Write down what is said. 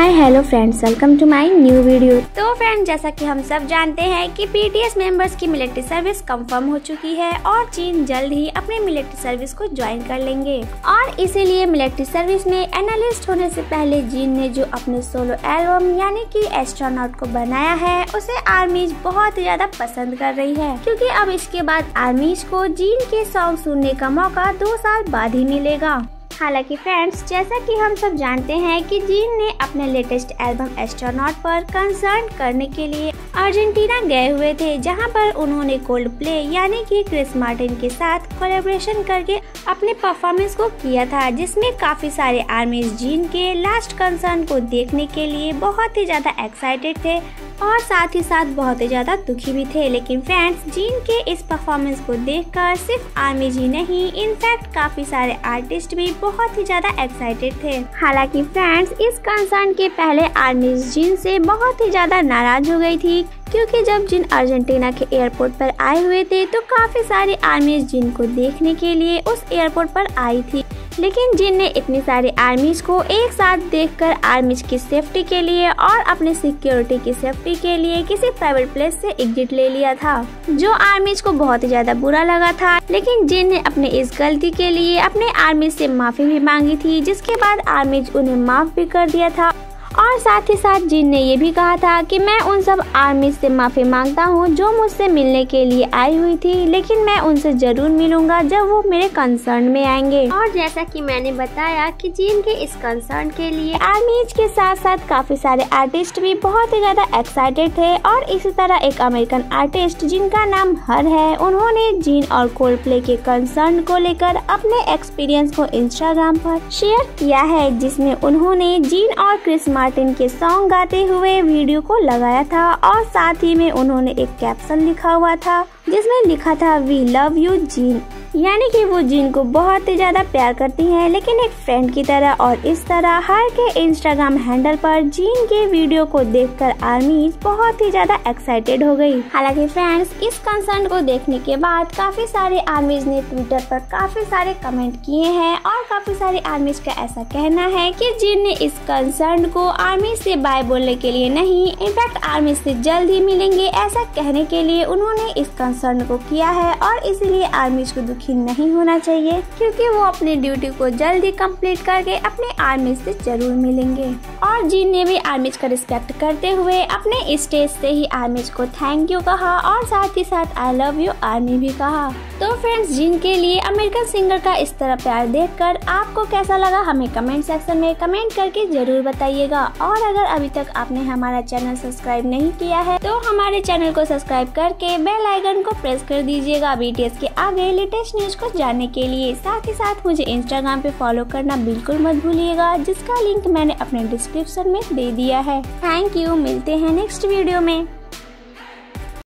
Hi, hello friends, welcome to my new video. तो friends, जैसा कि हम सब जानते हैं कि पीटीएस मेंबर्स की मिलिट्री सर्विस कंफर्म हो चुकी है और चीन जल्द ही अपने मिलिट्री सर्विस को ज्वाइन कर लेंगे। और इसीलिए मिलिट्री सर्विस में एनालिस्ट होने से पहले जीन ने जो अपने सोलो एल्बम यानी कि एस्ट्रोनॉट को बनाया है, उसे आर्मीज बहुत ज़्यादा पसंद कर रही है। क्योंकि अब इसके बाद आर्मीज को जीन के सॉन्ग सुनने का मौका दो साल बाद ही मिलेगा। हालाँकि फ्रेंड्स जैसा कि हम सब जानते हैं कि जीन ने अपने लेटेस्ट एल्बम एस्ट्रोनॉट पर कंसर्न करने के लिए अर्जेंटीना गए हुए थे, जहाँ पर उन्होंने कोल्ड प्ले यानी कि क्रिस मार्टिन के साथ कोलेब्रेशन करके अपने परफॉर्मेंस को किया था, जिसमें काफ़ी सारे आर्मीज जीन के लास्ट कंसर्न को देखने के लिए बहुत ही ज़्यादा एक्साइटेड थे और साथ ही साथ बहुत ही ज़्यादा दुखी भी थे। लेकिन फ्रेंड्स जीन के इस परफॉर्मेंस को देखकर सिर्फ़ आर्मी जी नहीं इनफैक्ट काफ़ी सारे आर्टिस्ट भी बहुत ही ज़्यादा एक्साइटेड थे। हालाँकि फ्रेंड्स इस कंसर्न के पहले आर्मी जीन से बहुत ही ज़्यादा नाराज़ हो गई थी क्योंकि जब जिन अर्जेंटीना के एयरपोर्ट पर आए हुए थे तो काफ़ी सारी आर्मीज जिन को देखने के लिए उस एयरपोर्ट पर आई थी। लेकिन जिन ने इतनी सारी आर्मीज को एक साथ देखकर आर्मीज की सेफ्टी के लिए और अपने सिक्योरिटी की सेफ्टी के लिए किसी प्राइवेट प्लेस से एग्जिट ले लिया था। जो आर्मीज को बहुत ही ज़्यादा बुरा लगा था, लेकिन जिन ने अपने इस गलती के लिए अपने आर्मी से माफ़ी भी मांगी थी, जिसके बाद आर्मीज उन्हें माफ़ भी कर दिया था। और साथ ही साथ जिन ने ये भी कहा था कि मैं उन सब आर्मी से माफ़ी माँगता हूँ जो मुझसे मिलने के लिए आई हुई थी, लेकिन मैं उनसे ज़रूर मिलूँगा जब वो मेरे कंसर्न में आएँगे। और जैसा कि मैंने बताया कि जिन के इस कंसर्न के लिए आर्मीज के साथ साथ काफ़ी सारे आर्टिस्ट भी बहुत ही ज़्यादा एक्साइटेड थे और इसी तरह एक अमेरिकन आर्टिस्ट जिनका नाम हर है, उन्होंने जीन और कोल्ड प्ले के कंसर्न को लेकर अपने एक्सपीरियंस को इंस्टाग्राम पर शेयर किया है, जिसमें उन्होंने जीन और क्रिसमस मार्टिन के सॉन्ग गाते हुए वीडियो को लगाया था और साथ ही में उन्होंने एक कैप्शन लिखा हुआ था, जिसमें लिखा था वी लव यू जीन यानी कि वो जिन को बहुत ही ज़्यादा प्यार करती हैं, लेकिन एक फ्रेंड की तरह और इस तरह हर के इंस्टाग्राम हैंडल पर जीन के वीडियो को देखकर आर्मीज बहुत ही ज़्यादा एक्साइटेड हो गई। हालाँकि फ्रेंड्स इस कंसर्न को देखने के बाद काफ़ी सारे आर्मीज ने ट्विटर पर काफ़ी सारे कमेंट किए हैं और काफ़ी सारे आर्मीज का ऐसा कहना है कि जिन ने इस कंसर्न को आर्मी से बाय बोलने के लिए नहीं इनफैक्ट आर्मी से जल्द ही मिलेंगे ऐसा कहने के लिए उन्होंने इस कंसर्न को किया है और इसीलिए आर्मीज को दुखी नहीं होना चाहिए, क्योंकि वो अपनी ड्यूटी को जल्दी कंप्लीट करके अपने आर्मी से ज़रूर मिलेंगे। और जिन ने भी आर्मीज का रिस्पेक्ट करते हुए अपने स्टेज से ही आर्मीज को थैंक यू कहा और साथ ही साथ आई लव यू आर्मी भी कहा। तो फ्रेंड्स जिन के लिए अमेरिकन सिंगर का इस तरह प्यार देखकर आपको कैसा लगा, हमें कमेंट सेक्शन में कमेंट करके ज़रूर बताइएगा। और अगर अभी तक आपने हमारा चैनल सब्सक्राइब नहीं किया है तो हमारे चैनल को सब्सक्राइब करके बेल आइकन को प्रेस कर दीजिएगा। बीटीएस के आगे लेटेस्ट न्यूज़ को जानने के लिए साथ ही साथ मुझे इंस्टाग्राम पे फॉलो करना बिल्कुल मत भूलिएगा, जिसका लिंक मैंने अपने डिस्क्रिप्शन में दे दिया है। थैंक यू मिलते हैं नेक्स्ट वीडियो में।